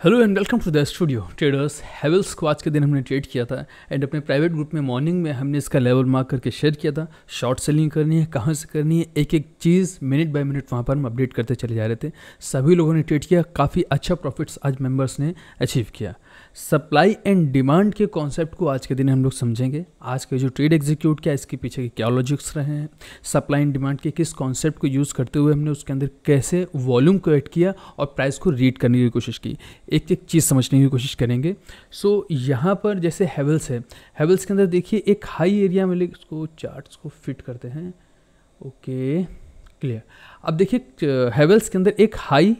Hello and welcome to the studio traders Havells को आज के दिन हमने ट्रेड किया था एंड अपने प्राइवेट ग्रुप में मॉर्निंग में हमने इसका लेवल मार्क करके शेयर किया था। शॉर्ट सेलिंग करनी है, कहाँ से करनी है एक एक चीज़ मिनट बाय मिनट वहाँ पर हम अपडेट करते चले जा रहे थे। सभी लोगों ने ट्रेड किया, काफ़ी अच्छा प्रॉफिट्स आज मेंबर्स ने अचीव किया। सप्लाई एंड डिमांड के कॉन्सेप्ट को आज के दिन हम लोग समझेंगे। आज के जो ट्रेड एग्जीक्यूट किया इसके पीछे के क्या लॉजिक्स रहे हैं सप्लाई एंड डिमांड के किस कॉन्सेप्ट को यूज़ करते हुए हमने उसके अंदर कैसे वॉल्यूम को ऐड किया और प्राइस को रीड करने की कोशिश की। एक एक चीज़ समझने की कोशिश करेंगे। सो so, यहाँ पर जैसे हेवल्स है हेवल्स के अंदर देखिए एक हाई एरिया में इसको चार्ट्स को फिट करते हैं। Okay clear. अब देखिए हेवल्स के अंदर एक हाई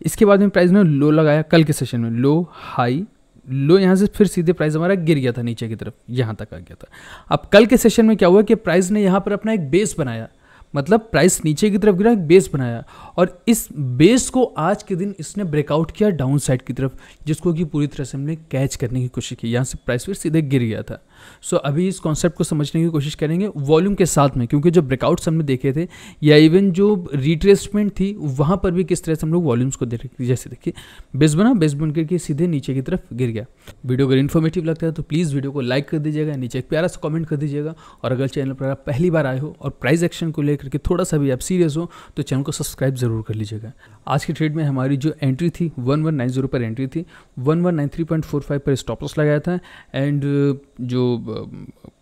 इसके बाद में प्राइस ने लो लगाया, कल के सेशन में लो हाई लो यहाँ से फिर सीधे प्राइस हमारा गिर गया था नीचे की तरफ़, यहाँ तक आ गया था। अब कल के सेशन में क्या हुआ कि प्राइस ने यहाँ पर अपना एक बेस बनाया। मतलब प्राइस नीचे की तरफ़ गिरा एक बेस बनाया। और इस बेस को आज के दिन इसने ब्रेकआउट किया डाउन साइड की तरफ़ जिसको कि पूरी तरह से हमने कैच करने की कोशिश की। यहाँ से प्राइस फिर सीधे गिर गया था। सो so, अभी इस कॉन्सेप्ट को समझने की कोशिश करेंगे वॉल्यूम के साथ में क्योंकि जो ब्रेकआउट्स हमने देखे थे या इवन जो रिट्रेसमेंट थी वहाँ पर भी किस तरह से हम लोग वॉल्यूम्स को देख जैसे देखिए बेस बना बेस बन करके सीधे नीचे की तरफ़ गिर गया। वीडियो अगर इन्फॉर्मेटिव लगता है तो प्लीज़ वीडियो को लाइक कर दीजिएगा नीचे एक प्यारा सा कमेंट कर दीजिएगा। और अगर चैनल पर आप पहली बार आए हो और प्राइस एक्शन को लेकर के थोड़ा सा भी आप सीरियस हो तो चैनल को सब्सक्राइब ज़रूर कर लीजिएगा। आज की ट्रेड में हमारी जो एंट्री थी वन वन नाइन ज़ीरो पर एंट्री थी one one nine three point four five पर स्टॉप लॉस लगाया था एंड जो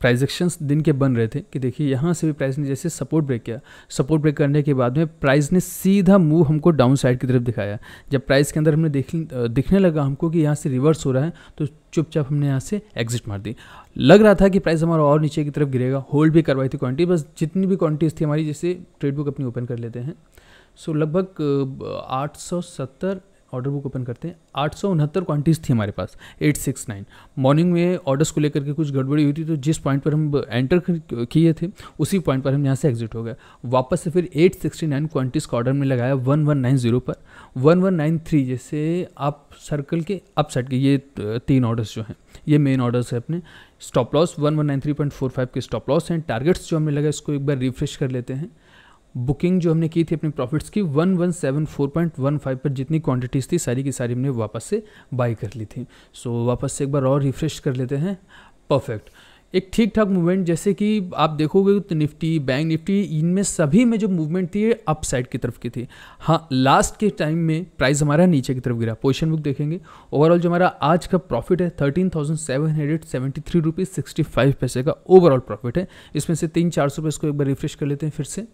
प्राइस एक्शंस दिन के बन रहे थे, कि देखिए यहाँ से भी प्राइस ने जैसे सपोर्ट ब्रेक किया। सपोर्ट ब्रेक करने के बाद में प्राइस ने सीधा मूव हमको डाउन साइड की तरफ़ दिखाया। जब प्राइस के अंदर हमने देख दिखने लगा हमको कि यहाँ से रिवर्स हो रहा है तो चुपचाप हमने यहाँ से एग्जिट मार दी। लग रहा था कि प्राइस हमारा और नीचे की तरफ़ गिरेगा। होल्ड भी करवाई थी क्वांटिटी बस जितनी भी क्वांटिटीज थी हमारी, जैसे ट्रेड बुक अपनी ओपन कर लेते हैं। सो लगभग आठ सौ सत्तर ऑर्डर बुक ओपन करते हैं। आठ सौ उनहत्तर क्वान्टिटीज़ थी हमारे पास एट सिक्स नाइन मॉर्निंग में ऑर्डर्स को लेकर के कुछ गड़बड़ी हुई थी तो जिस पॉइंट पर हम एंटर किए थे, उसी पॉइंट पर हम यहाँ से एग्जिट हो गए। वापस से फिर एट सिक्सटी नाइन क्वान्टिटीज़ का ऑर्डर में लगाया वन वन नाइन ज़ीरो पर। वन वन नाइन थ्री जैसे आप सर्कल के अप साइड के, ये तीन ऑर्डर्स जो हैं, ये मेन ऑर्डर्स है अपने। Stop loss one one nine three point four five के स्टॉप लॉस हैं। टारगेट्स जो हमें लगा इसको एक बार रिफ्रेश कर लेते हैं। बुकिंग जो हमने की थी अपने प्रॉफिट्स की one one seven four point one five पर जितनी क्वांटिटीज़ थी सारी की सारी हमने वापस से बाई कर ली थी। सो so, वापस से एक बार और रिफ्रेश कर लेते हैं। परफेक्ट एक ठीक ठाक मूवमेंट जैसे कि आप देखोगे तो निफ्टी बैंक निफ्टी इनमें सभी में जो मूवमेंट थी अप साइड की तरफ़ की थी। हाँ लास्ट के टाइम में प्राइस हमारा नीचे की तरफ़ गिरा। पोजिशन बुक देखेंगे। ओवरऑल जो हमारा आज का प्रॉफिट है thirteen thousand seven hundred seventy three rupees sixty five पैसे का ओवरऑल प्रॉफिट है। इसमें से तीन चार सौ रुपये इसको एक बार रिफ्रेश कर लेते हैं फिर से।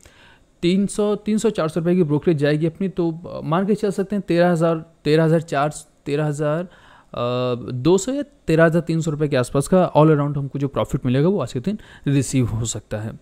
तीन सौ तीन सौ चार सौ रुपये की ब्रोकरेज जाएगी अपनी तो मान के चल सकते हैं तेरह हज़ार तेरह हज़ार चार तेरह हज़ार दो सौ या तेरह हज़ार तीन सौ रुपये के आसपास का ऑल अराउंड हमको जो प्रॉफिट मिलेगा वो आज के दिन रिसीव हो सकता है।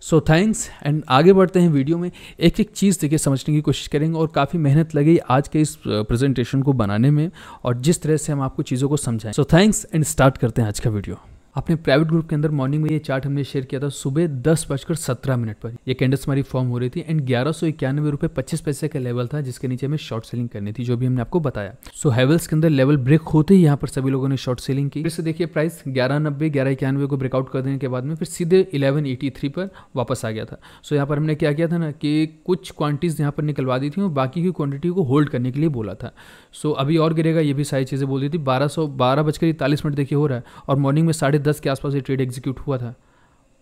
सो थैंक्स एंड आगे बढ़ते हैं वीडियो में। एक एक चीज़ देखिए, समझने की कोशिश करेंगे और काफ़ी मेहनत लगी आज के इस प्रेजेंटेशन को बनाने में और जिस तरह से हम आपको चीज़ों को समझाएँ। सो थैंक्स एंड स्टार्ट करते हैं आज का वीडियो अपने प्राइवेट ग्रुप के अंदर मॉर्निंग में ये चार्ट हमने शेयर किया था सुबह दस बजकर सत्रह मिनट पर। ये कैंडल्स हमारी फॉर्म हो रही थी एंड ग्यारह सौ इक्यानवे रुपए पच्चीस पैसे का लेवल था जिसके नीचे हमें शॉर्ट सेलिंग करनी थी जो भी हमने आपको बताया। सो so, हैवल्स के अंदर लेवल ब्रेक होते ही यहाँ पर सभी लोगों ने शॉर्ट सेलिंग की। फिर से देखिए प्राइस ग्यारह नब्बे ग्यारह इक्यानवे को ब्रेकआउट कर देने के बाद में फिर सीधे इलेवन एटी थ्री पर वापस आ गया था। सो so, यहाँ पर हमने क्या किया था ना कि कुछ क्वांटिटीज यहाँ पर निकलवा दी थी और बाकी की क्वांटिटी को होल्ड करने के लिए बोला था। सो अभी और गिरेगा ये भी सारी चीज़ें बोल दी थी। बारह सौ बारह बजकर इकतालीस मिनट देखिए हो रहा है और मॉर्निंग में साढ़े दस के आसपास ये ट्रेड एग्जीक्यूट हुआ था।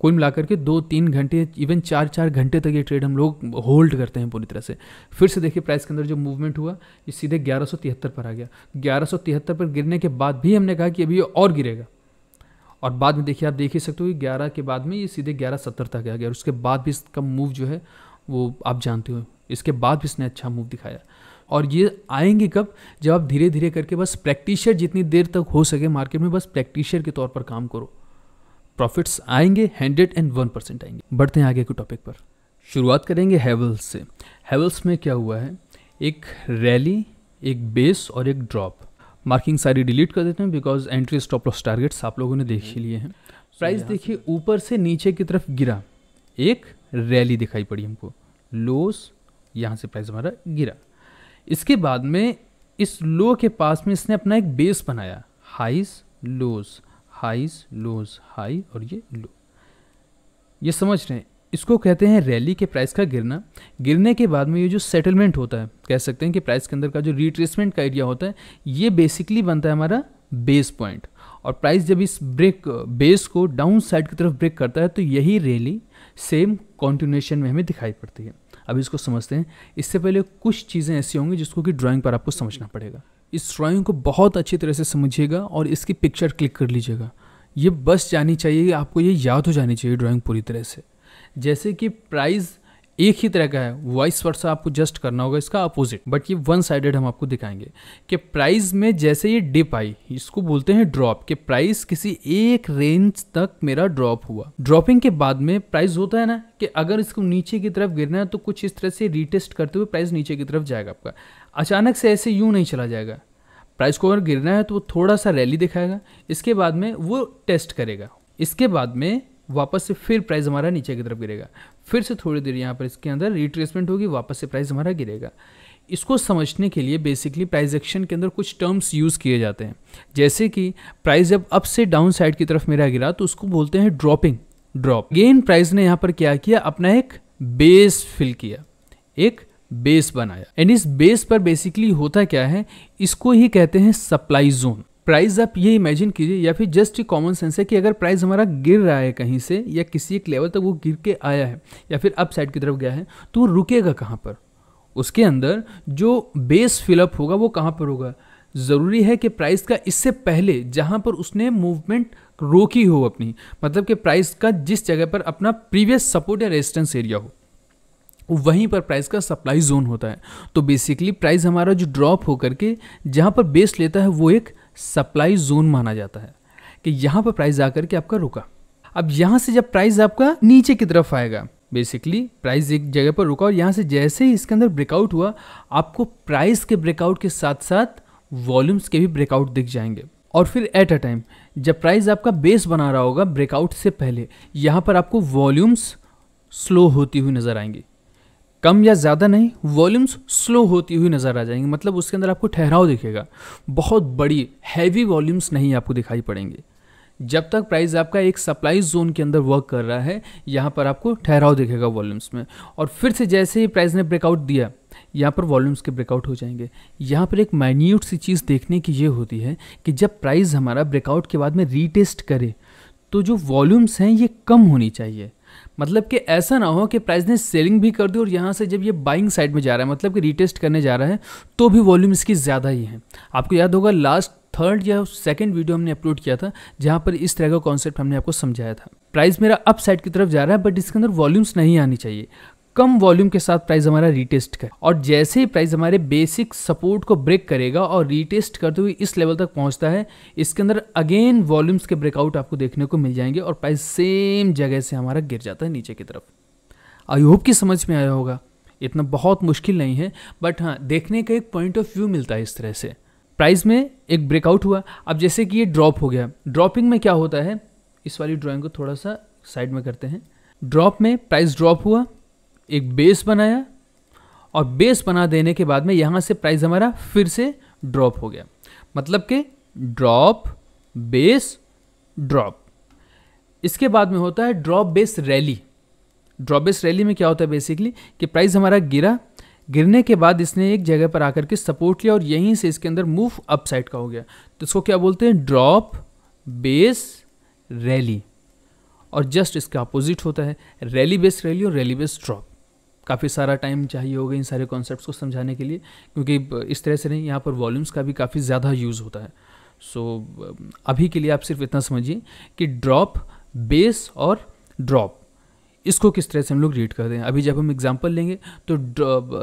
कुल मिलाकर के दो तीन घंटे इवन चार चार घंटे तक ये ट्रेड हम लोग होल्ड करते हैं पूरी तरह से। फिर से देखिए प्राइस के अंदर जो मूवमेंट हुआ, ये सीधे ग्यारह पर आ गया। ग्यारह पर गिरने के बाद भी हमने कहा कि अभी ये और गिरेगा। और बाद में देखिए आप देख ही सकते हो कि ग्यारह के बाद में ये सीधे ग्यारह सत्तर तक आ गया। और उसके बाद भी इसका मूव जो है, वो आप जानते हो। इसके बाद भी इसने अच्छा मूव दिखाया। और ये आएँगे कब? जब आप धीरे धीरे करके बस प्रैक्टिशर जितनी देर तक हो सके मार्केट में बस प्रैक्टिशर के तौर पर काम करो। प्रॉफिट्स आएँगे हंड्रेड एंड वन परसेंट आएँगे। बढ़ते हैं आगे के टॉपिक पर। शुरुआत करेंगे हेवल्स से। हेवल्स में क्या हुआ है? एक रैली एक बेस और एक ड्रॉप मार्किंग सारी डिलीट कर देते हैं because entry stop loss targets आप लोगों ने देख ही लिए हैं। प्राइस देखिए ऊपर से नीचे की तरफ़ गिरा। एक रैली दिखाई पड़ी हमको। लोस यहाँ से प्राइस हमारा गिरा। इसके बाद में इस लो के पास में इसने अपना एक बेस बनाया। Highs lows highs lows high और ये लो ये समझ रहे हैं? इसको कहते हैं रैली के प्राइस का गिरना। गिरने के बाद में ये जो सेटलमेंट होता है, कह सकते हैं कि प्राइस के अंदर का जो रिट्रेसमेंट का एरिया होता है, ये बेसिकली बनता है हमारा बेस पॉइंट और प्राइस जब इस ब्रेक बेस को डाउन साइड की तरफ़ ब्रेक करता है तो यही रैली सेम कॉन्टिन्यूशन में हमें दिखाई पड़ती है। अब इसको समझते हैं। इससे पहले कुछ चीज़ें ऐसी होंगी जिसको कि ड्राइंग पर आपको समझना पड़ेगा। इस ड्राइंग को बहुत अच्छी तरह से समझिएगा और इसकी पिक्चर क्लिक कर लीजिएगा। ये बस जानी चाहिए, आपको ये याद हो जानी चाहिए ड्राइंग पूरी तरह से। जैसे कि प्राइस एक ही तरह का है वाइस वर्षा आपको जस्ट करना होगा, इसका अपोजिट बट ये वन साइडेड हम आपको दिखाएँगे कि प्राइस में जैसे ये डिप आई, इसको बोलते हैं ड्रॉप कि प्राइस किसी एक रेंज तक मेरा ड्रॉप हुआ. ड्रॉपिंग के बाद में प्राइस होता है ना, कि अगर इसको नीचे की तरफ़ गिरना है तो कुछ इस तरह से रिटेस्ट करते हुए प्राइस नीचे की तरफ़ जाएगा आपका. अचानक से ऐसे यूँ नहीं चला जाएगा. प्राइस को अगर गिरना है तो वो थोड़ा सा रैली दिखाएगा, इसके बाद में वो टेस्ट करेगा. इसके बाद में वापस से फिर प्राइस हमारा नीचे की तरफ़ गिरेगा। फिर से थोड़ी देर यहाँ पर इसके अंदर रिट्रेसमेंट होगी, वापस से प्राइस हमारा गिरेगा। इसको समझने के लिए बेसिकली प्राइस एक्शन के अंदर कुछ टर्म्स यूज़ किए जाते हैं। जैसे कि प्राइस जब अप से डाउन साइड की तरफ़ मेरा गिरा तो उसको बोलते हैं ड्रॉपिंग ड्रॉप गेन प्राइस ने यहाँ पर क्या किया? अपना एक बेस फिल किया। एक बेस बनाया। एंड इस बेस पर बेसिकली होता क्या है? इसको ही कहते हैं सप्लाई जोन प्राइस आप ये इमेजिन कीजिए, या फिर जस्ट ये कॉमन सेंस है कि अगर प्राइस हमारा गिर रहा है कहीं से, या किसी एक लेवल तक वो गिर के आया है, या फिर अप साइड की तरफ़ गया है तो वो रुकेगा कहाँ पर? उसके अंदर जो बेस फिलअप होगा वो कहाँ पर होगा? ज़रूरी है कि प्राइस का इससे पहले जहाँ पर उसने मूवमेंट रोकी हो अपनी मतलब कि प्राइस का जिस जगह पर अपना प्रीवियस सपोर्ट या रेजिस्टेंस एरिया हो, वहीं पर प्राइस का सप्लाई जोन होता है। तो बेसिकली प्राइस हमारा जो ड्रॉप होकर के जहाँ पर बेस लेता है वो एक सप्लाई जोन माना जाता है, कि यहाँ पर प्राइस आकर के आपका रुका। अब यहाँ से जब प्राइस आपका नीचे की तरफ़ आएगा बेसिकली प्राइस एक जगह पर रुका और यहाँ से जैसे ही इसके अंदर ब्रेकआउट हुआ, आपको प्राइस के ब्रेकआउट के साथ साथ वॉल्यूम्स के भी ब्रेकआउट दिख जाएँगे। और फिर एट अ टाइम जब प्राइस आपका बेस बना रहा होगा ब्रेकआउट से पहले, यहाँ पर आपको वॉल्यूम्स स्लो होती हुई नज़र आएँगी। कम या ज़्यादा नहीं वॉल्यूम्स स्लो होती हुई नज़र आ जाएँगी। मतलब उसके अंदर आपको ठहराव दिखेगा। बहुत बड़ी हैवी वॉल्यूम्स नहीं आपको दिखाई पड़ेंगे। जब तक प्राइस आपका एक सप्लाई जोन के अंदर वर्क कर रहा है, यहाँ पर आपको ठहराव दिखेगा वॉल्यूम्स में। और फिर से जैसे ही प्राइस ने ब्रेकआउट दिया, यहाँ पर वॉल्यूम्स के ब्रेकआउट हो जाएँगे। यहाँ पर एक माइन्यूट सी चीज़ देखने की ये होती है कि जब प्राइस हमारा ब्रेकआउट के बाद में रीटेस्ट करे तो जो वॉल्यूम्स हैं, ये कम होनी चाहिए। मतलब कि ऐसा ना हो कि प्राइस ने सेलिंग भी कर दी और यहाँ से जब ये बाइंग साइड में जा रहा है मतलब कि रिटेस्ट करने जा रहा है तो भी वॉल्यूम इसकी ज़्यादा ही है। आपको याद होगा लास्ट थर्ड या सेकेंड वीडियो हमने अपलोड किया था, जहाँ पर इस तरह का कॉन्सेप्ट हमने आपको समझाया था। प्राइस मेरा अप साइड की तरफ़ जा रहा है बट इसके अंदर वॉल्यूम्स नहीं आनी चाहिए। कम वॉल्यूम के साथ प्राइस हमारा रीटेस्ट कर। और जैसे ही प्राइस हमारे बेसिक सपोर्ट को ब्रेक करेगा और रीटेस्ट करते हुए इस लेवल तक पहुँचता है, इसके अंदर अगेन वॉल्यूम्स के ब्रेकआउट आपको देखने को मिल जाएँगे और प्राइस सेम जगह से हमारा गिर जाता है नीचे की तरफ़। आई होप की समझ में आया होगा। इतना बहुत मुश्किल नहीं है बट हाँ देखने का एक पॉइंट ऑफ़ व्यू मिलता है इस तरह से। प्राइस में एक ब्रेकआउट हुआ। अब जैसे कि ये ड्रॉप हो गया। ड्रॉपिंग में क्या होता है? इस वाली ड्राइंग को थोड़ा सा साइड में करते हैं। ड्रॉप में प्राइस ड्रॉप हुआ। एक बेस बनाया और बेस बना देने के बाद में यहाँ से प्राइस हमारा फिर से ड्रॉप हो गया। मतलब कि ड्रॉप बेस ड्रॉप इसके बाद में होता है drop base rally drop base rally में क्या होता है बेसिकली कि प्राइस हमारा गिरा। गिरने के बाद इसने एक जगह पर आकर के सपोर्ट लिया और यहीं से इसके अंदर मूव अप साइड का हो गया। तो इसको क्या बोलते हैं? ड्रॉप बेस रैली और जस्ट इसका अपोजिट होता है। रैली बेस रैली और रैली बेस ड्रॉप काफ़ी सारा टाइम चाहिए होगा इन सारे कॉन्सेप्ट को समझाने के लिए क्योंकि इस तरह से नहीं यहाँ पर वॉल्यूम्स का भी काफ़ी ज़्यादा यूज़ होता है। सो so, अभी के लिए आप सिर्फ़ इतना समझिए कि ड्रॉप बेस और ड्रॉप इसको किस तरह से हम लोग रीड करते हैं। अभी जब हम एग्जांपल लेंगे तो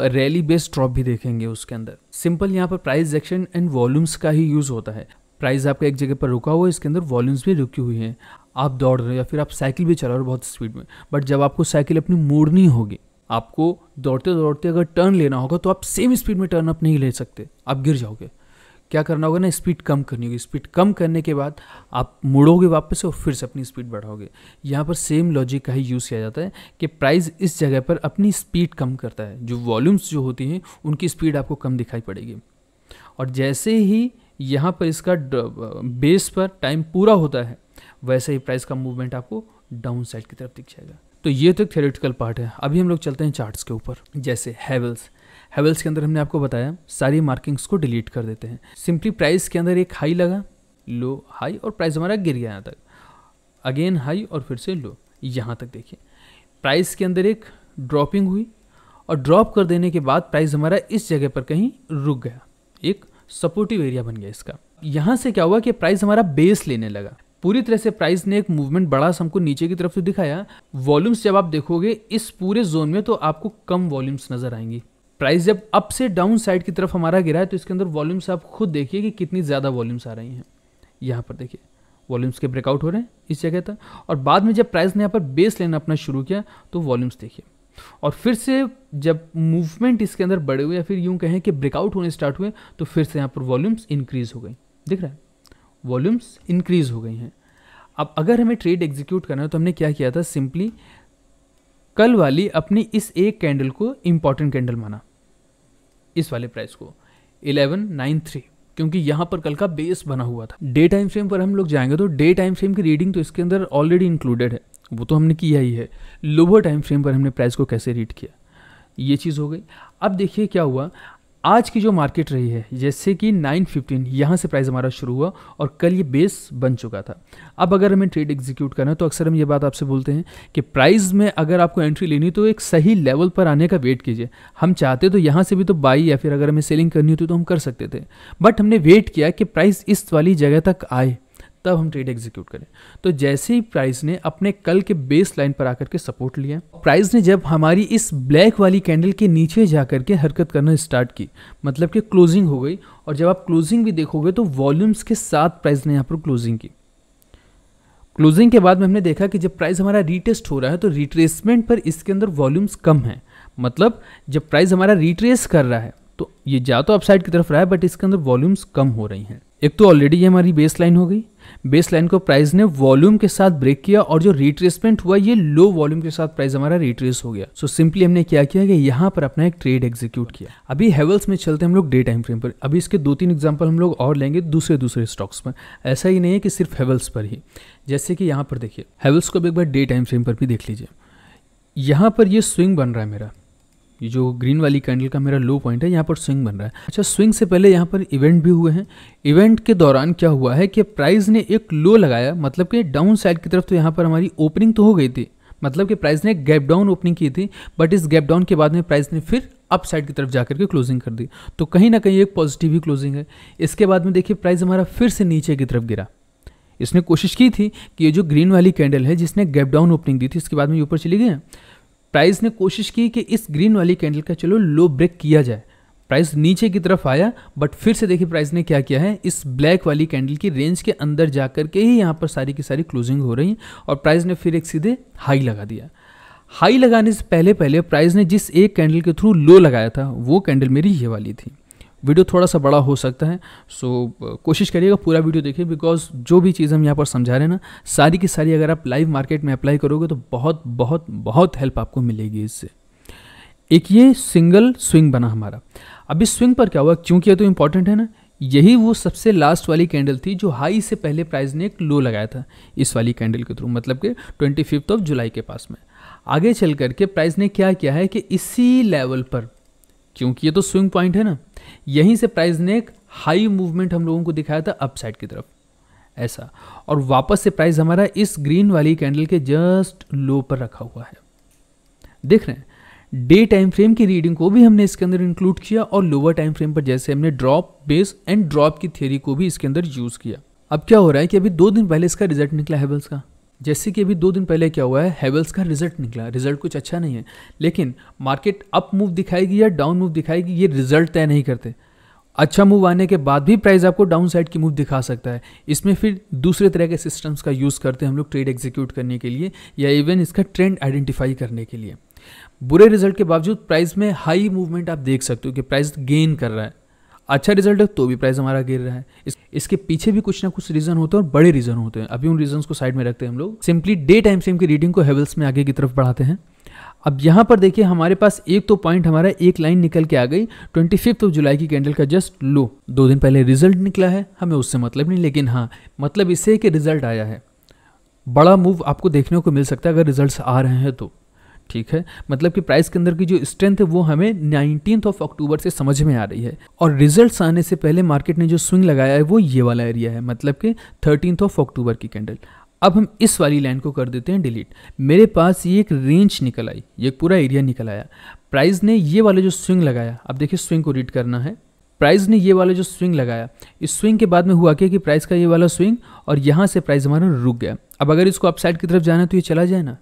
रैली बेस ड्रॉप भी देखेंगे उसके अंदर। सिंपल यहाँ पर प्राइस एक्शन एंड वॉल्यूम्स का ही यूज़ होता है। प्राइस आपका एक जगह पर रुका हुआ है इसके अंदर वॉल्यूम्स भी रुकी हुई हैं। आप दौड़ रहे हो या फिर आप साइकिल भी चला रहे हो बहुत स्पीड में बट जब आपको साइकिल अपनी मोड़नी होगी आपको दौड़ते दौड़ते अगर टर्न लेना होगा तो आप सेम स्पीड में टर्न अप नहीं ले सकते। आप गिर जाओगे। क्या करना होगा ना स्पीड कम करनी होगी। स्पीड कम करने के बाद आप मुड़ोगे वापस और फिर से अपनी स्पीड बढ़ाओगे। यहाँ पर सेम लॉजिक का ही यूज़ किया जाता है कि प्राइस इस जगह पर अपनी स्पीड कम करता है। जो वॉल्यूम्स जो होती हैं, उनकी स्पीड आपको कम दिखाई पड़ेगी। और जैसे ही यहाँ पर इसका बेस पर टाइम पूरा होता है, वैसे ही प्राइस का मूवमेंट आपको डाउन साइड की तरफ़ दिख जाएगा। तो ये तो एक थेरेटिकल पार्ट है। अभी हम लोग चलते हैं चार्ट्स के ऊपर, जैसे हैवल्स हैवल्स के अंदर हमने आपको बताया, सारी मार्किंग्स को डिलीट कर देते हैं। सिंपली प्राइस के अंदर एक हाई लगा लो हाई और प्राइस हमारा गिर गया यहाँ तक। अगेन हाई और फिर से लो यहाँ तक देखिए। प्राइस के अंदर एक ड्रॉपिंग हुई और ड्रॉप कर देने के बाद प्राइस हमारा इस जगह पर कहीं रुक गया। एक सपोर्टिव एरिया बन गया इसका। यहाँ से क्या हुआ कि प्राइस हमारा बेस लेने लगा। पूरी तरह से प्राइस ने एक मूवमेंट बड़ा हमको नीचे की तरफ़ से दिखाया। वॉल्यूम्स जब आप देखोगे, इस पूरे जोन में तो आपको कम वॉल्यूम्स नज़र आएँगी। प्राइस जब अप से डाउन साइड की तरफ़ हमारा गिरा है तो इसके अंदर वॉल्यूम्स आप खुद देखिए कि कितनी ज़्यादा वॉल्यूम्स आ रही हैं। यहाँ पर देखिए वॉल्यूम्स के ब्रेकआउट हो रहे हैं इस जगह तक। और बाद में जब प्राइस ने यहाँ पर बेस लेना अपना शुरू किया तो वॉल्यूम्स देखिए। और फिर से जब मूवमेंट इसके अंदर बढ़े हुए या फिर यूँ कहें कि ब्रेकआउट होने स्टार्ट हुए तो फिर से यहाँ पर वॉल्यूम्स इंक्रीज हो गई। दिख रहा है? वॉल्यूम्स इंक्रीज हो गई हैं। अब अगर हमें ट्रेड एग्जीक्यूट करना है तो हमने क्या किया था? सिंपली कल वाली अपनी इस एक कैंडल को इंपॉर्टेंट कैंडल माना, इस वाले प्राइस को। इलेवन नाइन थ्री क्योंकि यहाँ पर कल का बेस बना हुआ था। डे टाइम फ्रेम पर हम लोग जाएँगे तो डे टाइम फ्रेम की रीडिंग तो इसके अंदर ऑलरेडी इंक्लूडेड है। वो तो हमने किया ही है। लोअर टाइम फ्रेम पर हमने प्राइस को कैसे रीड किया? ये चीज़ हो गई। अब देखिए क्या हुआ। आज की जो मार्केट रही है, जैसे कि 915 यहाँ से प्राइस हमारा शुरू हुआ और कल ये बेस बन चुका था। अब अगर हमें ट्रेड एग्जीक्यूट करना है तो अक्सर हम ये बात आपसे बोलते हैं कि प्राइस में अगर आपको एंट्री लेनी तो एक सही लेवल पर आने का वेट कीजिए। हम चाहते तो यहाँ से भी तो बाई या फिर अगर हमें सेलिंग करनी होती तो हम कर सकते थे। बट हमने वेट किया कि प्राइस इस वाली जगह तक आए। तब हम ट्रेड एग्जीक्यूट करें। तो जैसे ही प्राइस ने अपने कल के बेस लाइन पर आकर के सपोर्ट लिया प्राइस ने जब हमारी इस ब्लैक वाली कैंडल के नीचे जाकर के हरकत करना स्टार्ट की मतलब कि क्लोजिंग हो गई, और जब आप क्लोजिंग भी देखोगे तो वॉल्यूम्स के साथ प्राइस ने यहाँ पर क्लोजिंग की। क्लोजिंग के बाद में हमने देखा कि जब प्राइस हमारा रीटेस्ट हो रहा है तो रिट्रेसमेंट पर इसके अंदर वॉल्यूम्स कम है। मतलब जब प्राइस हमारा रिट्रेस कर रहा है तो ये जा तो अपसाइड की तरफ़ रहा है बट इसके अंदर वॉल्यूम्स कम हो रही हैं। एक तो ऑलरेडी ये हमारी बेस लाइन हो गई। बेस लाइन को प्राइस ने वॉल्यूम के साथ ब्रेक किया और जो रिट्रेसमेंट हुआ ये लो वॉल्यूम के साथ प्राइस हमारा रिट्रेस हो गया। सो so, सिंपली हमने क्या किया कि यहाँ पर अपना एक ट्रेड एग्जीक्यूट किया। अभी हेवल्स में चलते हम लोग डे टाइम फ्रेम पर। अभी इसके दो तीन एग्ज़ाम्पल हम लोग और लेंगे दूसरे दूसरे स्टॉक्स पर ऐसा ही नहीं है कि सिर्फ़ हेवल्स पर ही। जैसे कि यहाँ पर देखिए हेवल्स को एक बार डे टाइम फ्रेम पर भी देख लीजिए। यहाँ पर ये स्विंग बन रहा है मेरा। ये जो ग्रीन वाली कैंडल का मेरा लो पॉइंट है, यहाँ पर स्विंग बन रहा है। अच्छा स्विंग से पहले यहाँ पर इवेंट भी हुए हैं। इवेंट के दौरान क्या हुआ है कि प्राइस ने एक लो लगाया मतलब कि डाउन साइड की तरफ़ तो यहाँ पर हमारी ओपनिंग तो हो गई थी मतलब कि प्राइस ने गैप डाउन ओपनिंग की थी बट इस गैप डाउन के बाद में प्राइस ने फिर अप साइड की तरफ़ जाकर के क्लोजिंग कर दी। तो कहीं ना कहीं एक पॉजिटिव ही क्लोजिंग है। इसके बाद में देखिए प्राइस हमारा फिर से नीचे की तरफ़ गिरा। इसने कोशिश की थी कि ये जो ग्रीन वाली कैंडल है, जिसने गैप डाउन ओपनिंग दी थी, इसके बाद में ऊपर चली गई प्राइस ने कोशिश की कि इस ग्रीन वाली कैंडल का चलो लो ब्रेक किया जाए। प्राइस नीचे की तरफ़ आया बट फिर से देखिए प्राइस ने क्या किया है? इस ब्लैक वाली कैंडल की रेंज के अंदर जा कर के ही यहाँ पर सारी की सारी क्लोजिंग हो रही है और प्राइस ने फिर एक सीधे हाई लगा दिया। हाई लगाने से पहले पहले प्राइस ने जिस एक कैंडल के थ्रू लो लगाया था, वो कैंडल मेरी ये वाली थी। वीडियो थोड़ा सा बड़ा हो सकता है सो कोशिश करिएगा पूरा वीडियो देखिए बिकॉज़ जो भी चीज़ हम यहाँ पर समझा रहे हैं ना, सारी की सारी अगर आप लाइव मार्केट में अप्लाई करोगे तो बहुत बहुत बहुत हेल्प आपको मिलेगी इससे। एक ये सिंगल स्विंग बना हमारा। अब इस स्विंग पर क्या हुआ? क्योंकि ये तो इंपॉर्टेंट है ना, यही वो सबसे लास्ट वाली कैंडल थी जो हाई से पहले प्राइस ने एक लो लगाया था इस वाली कैंडल के थ्रू मतलब कि ट्वेंटी फिफ्थ ऑफ़ जुलाई के पास में। आगे चल करके प्राइस ने क्या किया है कि इसी लेवल पर क्योंकि ये तो स्विंग पॉइंट है ना। यहीं से प्राइस ने एक हाई मूवमेंट हम लोगों को दिखाया था अप साइड की तरफ़। ऐसा। और वापस से प्राइस हमारा इस ग्रीन वाली कैंडल के जस्ट लो पर रखा हुआ है। देख रहे हैं डे टाइम फ्रेम की रीडिंग को भी हमने इसके अंदर इंक्लूड किया और लोअर टाइम फ्रेम पर जैसे हमने ड्रॉप बेस एंड ड्रॉप की थियरी को भी इसके अंदर यूज़ किया। अब क्या हो रहा है कि अभी दो दिन पहले इसका रिज़ल्ट निकला हेवल्स का। जैसे कि अभी दो दिन पहले क्या हुआ है हेवल्स का रिज़ल्ट निकला। रिज़ल्ट कुछ अच्छा नहीं है, लेकिन मार्केट अप मूव दिखाएगी या डाउन मूव दिखाएगी, ये रिज़ल्ट तय नहीं करते। अच्छा मूव आने के बाद भी प्राइस आपको डाउन साइड की मूव दिखा सकता है। इसमें फिर दूसरे तरह के सिस्टम्स का यूज़ करते हैं हम लोग ट्रेड एग्जीक्यूट करने के लिए, या इवन इसका ट्रेंड आइडेंटिफाई करने के लिए। बुरे रिज़ल्ट के बावजूद प्राइस में हाई मूवमेंट आप देख सकते हो कि प्राइस गेन कर रहा है। अच्छा रिज़ल्ट है तो भी प्राइस हमारा गिर रहा है। इस, इसके पीछे भी कुछ ना कुछ रीजन होते हैं और बड़े रीजन होते हैं। अभी उन रीजन को साइड में रखते हैं हम लोग। सिंपली डे टाइम फ्रेम की रीडिंग को हेवल्स में आगे की तरफ़ बढ़ाते हैं। अब यहाँ पर देखिए हमारे पास एक तो पॉइंट हमारा एक लाइन निकल के आ गई। ट्वेंटी फिफ्थ ऑफ़ जुलाई की कैंडल का जस्ट लो दो दिन पहले रिज़ल्ट निकला है। हमें उससे मतलब नहीं लेकिन हाँ मतलब इससे कि रिज़ल्ट आया है। बड़ा मूव आपको देखने को मिल सकता है अगर रिजल्ट्स आ रहे हैं तो। ठीक है? मतलब कि प्राइस के अंदर की जो स्ट्रेंथ है, वो हमें नाइनटीन ऑफ़ अक्टूबर से समझ में आ रही है। और रिजल्ट्स आने से पहले मार्केट ने जो स्विंग लगाया है, वो ये वाला एरिया है मतलब कि थर्टीन ऑफ़ अक्टूबर की कैंडल अब हम इस वाली लाइन को कर देते हैं डिलीट मेरे पास ये एक रेंज निकल आई, ये पूरा एरिया निकल आया। प्राइस ने ये वाला जो स्विंग लगाया, अब देखिए स्विंग को रीड करना है। प्राइस ने ये वाला जो स्विंग लगाया, इस स्विंग के बाद में हुआ क्या कि प्राइस का ये वाला स्विंग और यहाँ से प्राइस हमारा रुक गया। अब अगर इसको अपसाइड की तरफ़ जाना है तो ये चला जाए ना।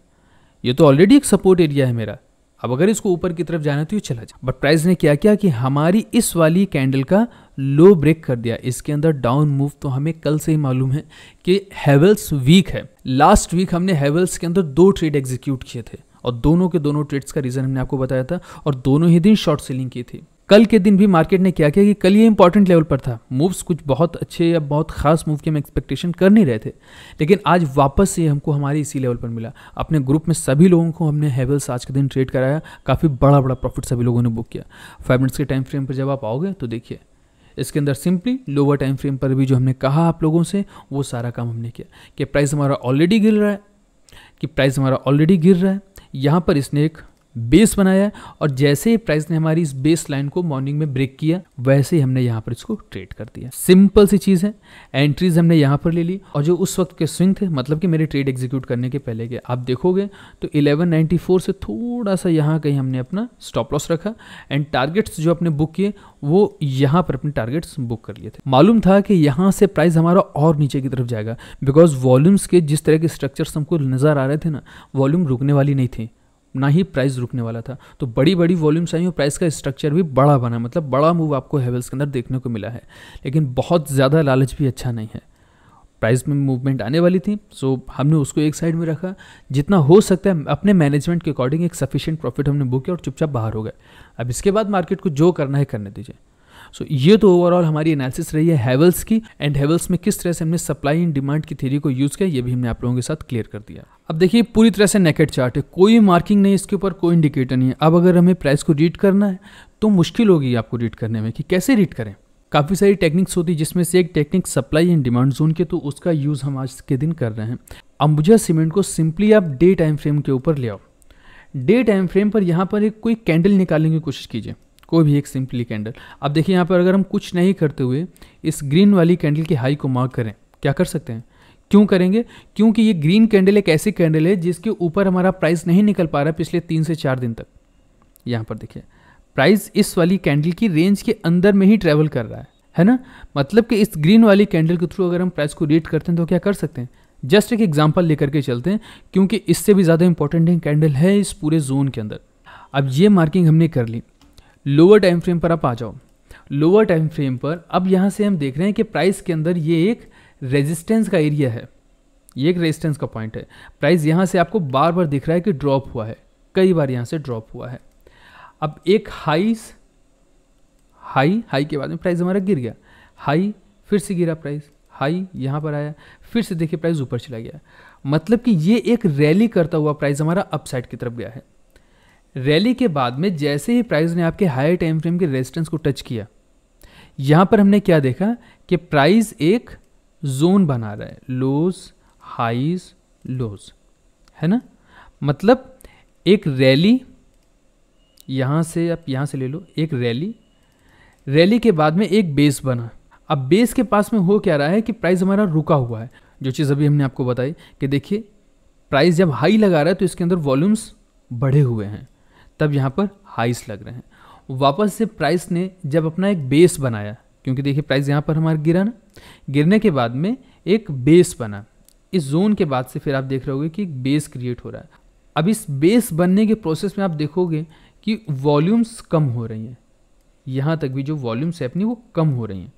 ये तो ऑलरेडी एक सपोर्ट एरिया है मेरा। अब अगर इसको ऊपर की तरफ़ जाना तो ये चला जाए। बट प्राइस ने क्या किया कि हमारी इस वाली कैंडल का लो ब्रेक कर दिया। इसके अंदर डाउन मूव तो हमें कल से ही मालूम है कि हेवल्स वीक है। लास्ट वीक हमने हेवल्स के अंदर दो ट्रेड एग्जीक्यूट किए थे। और दोनों के दोनों ट्रेड्स का रीजन हमने आपको बताया था। और दोनों ही दिन शॉर्ट सेलिंग की थी। कल के दिन भी मार्केट ने क्या किया कि कल ये इंपॉर्टेंट लेवल पर था। मूव्स कुछ बहुत अच्छे या बहुत खास मूव की हम एक्सपेक्टेशन कर नहीं रहे थे। लेकिन आज वापस से हमको हमारे इसी लेवल पर मिला। अपने ग्रुप में सभी लोगों को हमने हेवल्स आज के दिन ट्रेड कराया। काफ़ी बड़ा बड़ा प्रॉफिट सभी लोगों ने बुक किया। फाइव मिनट्स के टाइम फ्रेम पर जब आप आओगे तो देखिए, इसके अंदर सिंपली लोअर टाइम फ्रेम पर भी जो हमने कहा आप लोगों से, वो सारा काम हमने किया। कि प्राइस हमारा ऑलरेडी गिर रहा है, कि प्राइस हमारा ऑलरेडी गिर रहा है। यहाँ पर इसने एक बेस बनाया और जैसे ही प्राइस ने हमारी इस बेस लाइन को मॉर्निंग में ब्रेक किया, वैसे ही हमने यहाँ पर इसको ट्रेड कर दिया। सिंपल सी चीज़ है, एंट्रीज हमने यहाँ पर ले ली और जो उस वक्त के स्विंग थे मतलब कि मेरे ट्रेड एग्जीक्यूट करने के पहले के, आप देखोगे तो 1194 से थोड़ा सा यहाँ कहीं हमने अपना स्टॉप लॉस रखा एंड टारगेट्स जो अपने बुक किए, वो यहाँ पर अपने टारगेट्स बुक कर लिए थे। मालूम था कि यहाँ से प्राइस हमारा और नीचे की तरफ़ जाएगा, बिकॉज़ वॉल्यूम्स के जिस तरह के स्ट्रक्चर्स हमको नज़र आ रहे थे ना, वॉल्यूम रुकने वाली नहीं थी। ना ही प्राइस रुकने वाला था। तो बड़ी बड़ी वॉल्यूम्स आई और प्राइस का स्ट्रक्चर भी बड़ा बना मतलब बड़ा मूव आपको हेवल्स के अंदर देखने को मिला है। लेकिन बहुत ज़्यादा लालच भी अच्छा नहीं है। प्राइस में मूवमेंट आने वाली थी सो हमने उसको एक साइड में रखा। जितना हो सकता है, अपने मैनेजमेंट के अकॉर्डिंग एक सफिशियंट प्रॉफिट हमने बुक किया और चुपचाप बाहर हो गए। अब इसके बाद मार्केट को जो करना है, करने दीजिए। सो so, ये तो ओवरऑल हमारी एनालिसिस रही है हैवल्स की एंड हैवल्स में किस तरह से हमने सप्लाई एंड डिमांड की थ्योरी को यूज़ किया ये भी हमने आप लोगों के साथ क्लियर कर दिया। अब देखिए पूरी तरह से नेकेट चार्ट है। कोई मार्किंग नहीं इसके ऊपर कोई इंडिकेटर नहीं है। अब अगर हमें प्राइस को रीड करना है तो मुश्किल होगी आपको रीड करने में कि कैसे रीड करें। काफ़ी सारी टेक्निक्स होती है जिसमें से एक technique supply and demand zone के तो उसका यूज़ हम आज के दिन कर रहे हैं। अंबुजा सीमेंट को सिंपली आप डे टाइम फ्रेम के ऊपर ले आओ। डे टाइम फ्रेम पर यहाँ पर एक कोई कैंडल निकालने की कोशिश कीजिए। कोई भी एक सिंपली कैंडल। अब देखिए यहाँ पर अगर हम कुछ नहीं करते हुए इस ग्रीन वाली कैंडल की हाई को मार्क करें, क्या कर सकते हैं? क्यों करेंगे? क्योंकि ये ग्रीन कैंडल एक ऐसी कैंडल है जिसके ऊपर हमारा प्राइस नहीं निकल पा रहा है पिछले तीन से चार दिन तक। यहाँ पर देखिए, प्राइस इस वाली कैंडल की रेंज के अंदर में ही ट्रेवल कर रहा है है ना? मतलब कि इस ग्रीन वाली कैंडल के थ्रू अगर हम प्राइस को रीड करते हैं तो क्या कर सकते हैं? जस्ट एक एग्ज़ाम्पल लेकर के चलते हैं, क्योंकि इससे भी ज़्यादा इंपॉर्टेंट कैंडल है इस पूरे जोन के अंदर। अब ये मार्किंग हमने कर ली। लोअर टाइम फ्रेम पर आप आ जाओ। लोअर टाइम फ्रेम पर अब यहाँ से हम देख रहे हैं कि प्राइस के अंदर ये एक रेजिस्टेंस का एरिया है। ये एक रेजिस्टेंस का पॉइंट है। प्राइस यहाँ से आपको बार बार दिख रहा है कि ड्रॉप हुआ है। कई बार यहाँ से ड्रॉप हुआ है। अब एक हाई हाई हाई के बाद में प्राइस हमारा गिर गया। हाई फिर से गिरा प्राइस हाई यहाँ पर आया। फिर से देखिए प्राइस ऊपर चला गया। मतलब कि ये एक रैली करता हुआ प्राइस हमारा अपसाइड की तरफ़ गया है। रैली के बाद में जैसे ही प्राइस ने आपके हायर टाइम फ्रेम के रेजिस्टेंस को टच किया, यहाँ पर हमने क्या देखा कि प्राइस एक जोन बना रहा है लोज हाइज लोज है ना? मतलब एक रैली, यहाँ से आप यहाँ से ले लो, एक रैली रैली के बाद में एक बेस बना। अब बेस के पास में हो क्या रहा है कि प्राइस हमारा रुका हुआ है। जो चीज़ अभी हमने आपको बताई कि देखिए, प्राइस जब हाई लगा रहा है तो इसके अंदर वॉल्यूम्स बढ़े हुए हैं। तब यहाँ पर हाइस लग रहे हैं। वापस से प्राइस ने जब अपना एक बेस बनाया, क्योंकि देखिए प्राइस यहाँ पर हमारा गिरा ना, गिरने के बाद में एक बेस बना। इस जोन के बाद से फिर आप देख रहे होगे कि एक बेस क्रिएट हो रहा है। अब इस बेस बनने के प्रोसेस में आप देखोगे कि वॉल्यूम्स कम हो रही हैं। यहाँ तक भी जो वॉल्यूम्स है अपनी, वो कम हो रही हैं।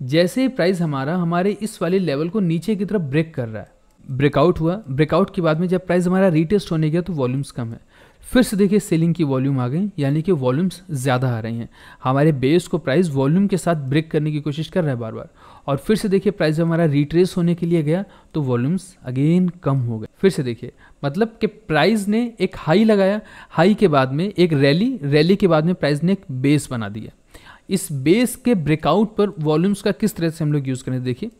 जैसे प्राइस हमारा, हमारे इस वाले लेवल को नीचे की तरफ़ ब्रेक कर रहा है। ब्रेकआउट हुआ। ब्रेकआउट के बाद में जब प्राइस हमारा रीटेस्ट होने गया तो वॉल्यूम्स कम है। फिर से देखिए सेलिंग की वॉल्यूम आ गई, यानी कि वॉल्यूम्स ज़्यादा आ रही हैं। हमारे बेस को प्राइस वॉल्यूम के साथ ब्रेक करने की कोशिश कर रहा है बार बार और फिर से देखिए प्राइस हमारा रिट्रेस होने के लिए गया तो वॉल्यूम्स अगेन कम हो गए। फिर से देखिए मतलब कि प्राइस ने एक हाई लगाया, हाई के बाद में एक रैली रैली के बाद में प्राइस ने एक बेस बना दिया। इस बेस के ब्रेकआउट पर वॉल्यूम्स का किस तरह से हम लोग यूज़ करें, देखिए,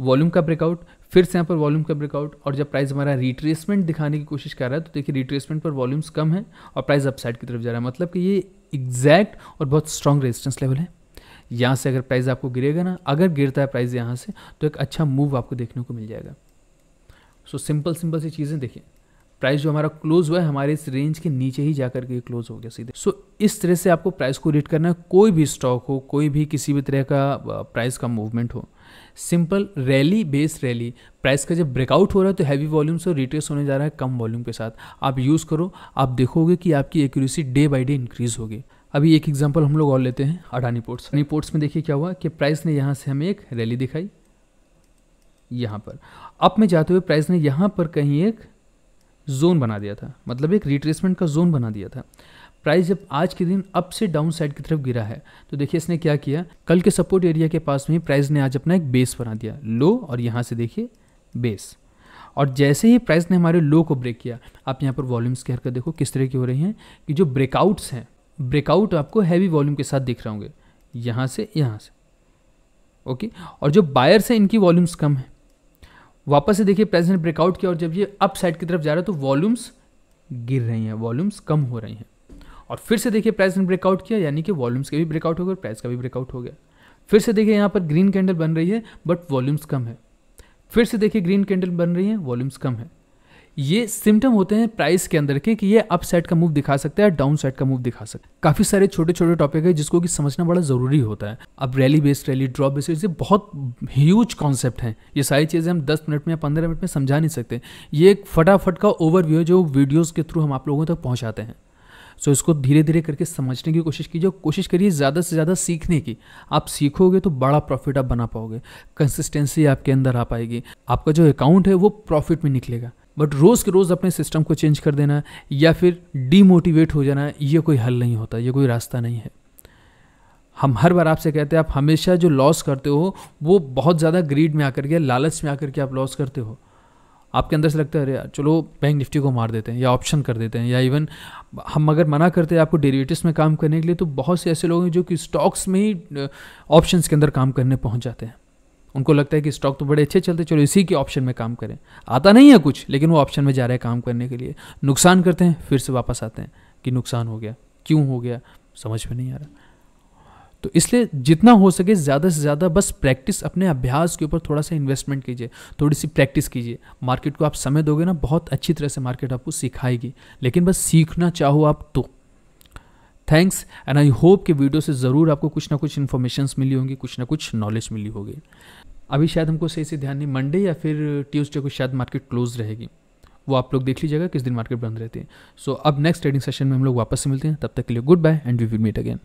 वॉल्यूम का ब्रेकआउट फिर से यहाँ पर वॉल्यूम का ब्रेकआउट और जब प्राइस हमारा रिट्रेसमेंट दिखाने की कोशिश कर रहा है तो देखिए रिट्रेसमेंट पर वॉल्यूम्स कम है और प्राइस अपसाइड की तरफ़ जा रहा है। मतलब कि ये एग्जैक्ट और बहुत स्ट्रॉन्ग रेजिस्टेंस लेवल है। यहाँ से अगर प्राइस आपको गिरेगा ना, अगर गिरता है प्राइस यहाँ से तो एक अच्छा मूव आपको देखने को मिल जाएगा। सो सिंपल सिंपल सी चीज़ें देखिए। प्राइस जो हमारा क्लोज हुआ है हमारे इस रेंज के नीचे ही जाकर के क्लोज हो गया सीधे। सो so, इस तरह से आपको प्राइस को रीड करना है कोई भी स्टॉक हो कोई भी किसी भी तरह का प्राइस का मूवमेंट हो। Simple rally base rally price का जब ब्रेकआउट हो रहा है तो हैवी वॉल्यूम से रिट्रेस होने जा रहा है कम वॉल्यूम के साथ। आप यूज़ करो आप देखोगे कि आपकी accuracy day by day increase होगी। अभी एक एग्जांपल हम लोग और लेते हैं अडानी पोर्ट्स अडानी पोर्ट्स में देखिए क्या हुआ कि प्राइस ने यहाँ से हमें एक रैली दिखाई यहाँ पर। अप में जाते हुए प्राइस ने यहाँ पर कहीं एक जोन बना दिया था। मतलब एक रिट्रेसमेंट का जोन बना दिया था। प्राइस जब आज के दिन अप से डाउन साइड की तरफ़ गिरा है तो देखिए इसने क्या किया? कल के सपोर्ट एरिया के पास में प्राइस ने आज अपना एक बेस बना दिया। लो और यहाँ से देखिए बेस और जैसे ही प्राइस ने हमारे लो को ब्रेक किया, आप यहाँ पर वॉल्यूम्स की हरकत देखो किस तरह की हो रही हैं कि जो ब्रेकआउट्स हैं ब्रेकआउट आपको हैवी वॉल्यूम के साथ दिख रहे होंगे। यहाँ से यहाँ से। ओके और जो बायर्स हैं, इनकी वॉल्यूम्स कम है। वापस से देखिए प्रेजेंट ब्रेकआउट किया और जब ये अप साइड की तरफ़ जा रहा है तो वॉल्यूम्स गिर रही हैं वॉल्यूम्स कम हो रही हैं। और फिर से देखिए प्राइस ने ब्रेकआउट किया, यानी कि वॉल्यूम्स के भी ब्रेकआउट हो गया और प्राइस का भी ब्रेकआउट हो गया। फिर से देखिए यहाँ पर ग्रीन कैंडल बन रही है बट वॉल्यूम्स कम है। फिर से देखिए ग्रीन कैंडल बन रही है वॉल्यूम्स कम है। ये सिम्टम होते हैं प्राइस के अंदर के कि ये अप साइड का मूव दिखा सकता है डाउन साइड का मूव दिखा सकता है। काफ़ी सारे छोटे छोटे टॉपिक है जिसको कि समझना बड़ा ज़रूरी होता है। अब rally based rally drop based ये बहुत ह्यूज कॉन्सेप्ट हैं। ये सारी चीज़ें हम 10 मिनट में या 15 मिनट में समझा नहीं सकते। ये एक फटाफट का ओवरव्यू है जो वीडियोज़ के थ्रू हम आप लोगों तक पहुँचाते हैं। सो so, इसको धीरे धीरे करके समझने की कोशिश कीजिए कोशिश करिए ज़्यादा से ज़्यादा सीखने की। आप सीखोगे तो बड़ा प्रॉफिट आप बना पाओगे। कंसिस्टेंसी आपके अंदर आ पाएगी। आपका जो अकाउंट है वो प्रॉफिट में निकलेगा। बट रोज़ के रोज़ अपने सिस्टम को चेंज कर देना या फिर डीमोटिवेट हो जाना, ये कोई हल नहीं होता, ये कोई रास्ता नहीं है। हम हर बार आपसे कहते हैं, आप हमेशा जो लॉस करते हो, वो बहुत ज़्यादा ग्रीड में आकर के, लालच में आकर के आप लॉस करते हो। आपके अंदर से लगता है, अरे यार, चलो बैंक निफ्टी को मार देते हैं या ऑप्शन कर देते हैं या इवन हम अगर मना करते हैं आपको डेरिवेटिव्स में काम करने के लिए तो बहुत से ऐसे लोग हैं जो कि स्टॉक्स में ही ऑप्शंस के अंदर काम करने पहुँच जाते हैं। उनको लगता है कि स्टॉक तो बड़े अच्छे चलते, चलो इसी के ऑप्शन में काम करें। आता नहीं है कुछ, लेकिन वो ऑप्शन में जा रहे हैं काम करने के लिए। नुकसान करते हैं, फिर से वापस आते हैं कि नुकसान हो गया। क्यों हो गया? समझ में नहीं आ रहा। तो इसलिए जितना हो सके ज़्यादा से ज़्यादा बस प्रैक्टिस अपने अभ्यास के ऊपर थोड़ा सा इन्वेस्टमेंट कीजिए। थोड़ी सी प्रैक्टिस कीजिए। मार्केट को आप समय दोगे ना, बहुत अच्छी तरह से मार्केट आपको सिखाएगी। लेकिन बस सीखना चाहो आप तो। थैंक्स एंड आई होप कि वीडियो से ज़रूर आपको कुछ ना कुछ इन्फॉर्मेशन मिली होंगी, कुछ ना कुछ नॉलेज मिली होगी। अभी शायद हमको सही से ध्यान नहीं मंडे या फिर ट्यूसडे को शायद मार्केट क्लोज रहेगी। वो आप लोग देख लीजिएगा किस दिन मार्केट बंद रहती है। सो so, अब नेक्स्ट ट्रेडिंग सेशन में हम लोग वापस से मिलते हैं। तब तक के लिए good bye and we will meet again